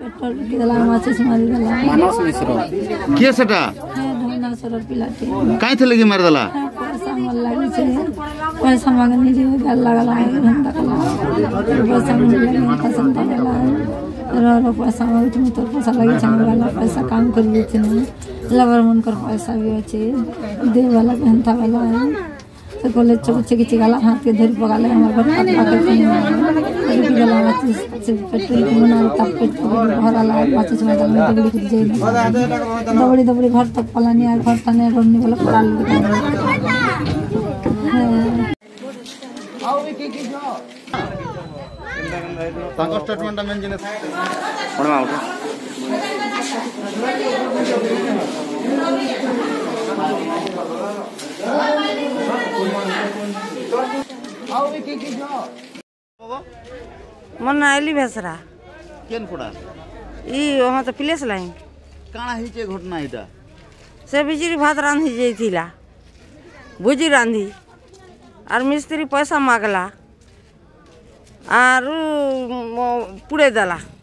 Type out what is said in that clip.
ମାନସ ମିଶ୍ର କିଏ ସେଟା କାଇଁ ଥିଲେ କି ମାରିଦେଲା पैसा मांगने जो गल्ला गला है घंटा गला पैसा मुझे लगे पसंद गला है रो रो पैसा मांगे तुम तो पैसा लगे चंग वाला पैसा काम कर लेते नहीं लवर मन कर पैसा भी अच्छे दे वाला घंटा वाला है तो बोले चौचे के चिगाला हाथ के धर पगाले हमारे घर पाक पाके फिर गला हाथ से पेट्रोल के मना तब पेट्रोल भर आला पाँच छः दाल में डगड़ी के जाए दबड़ी दबड़ी घर तक पला नहीं आए घर तने रोने वाला पड़ा लग गया तांको स्टेटमेंट अमेंड जिने पढ़ना होगा मन आइली भेसरा केन पड़ा ई वहां तो प्लेस लाइन काना हिचे घटना इदा से बिजली भात रांधी जैथिला भुजी रांधी आर मिस्त्री पैसा मांगला और पूरे दला